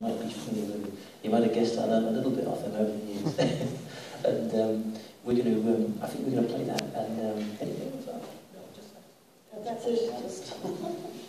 might be familiar with. You might have guessed I'm a little bit off them over the years. and um, we're going to, um, I think we're going to play that. And um, anything else? No, just that. That's it. Just.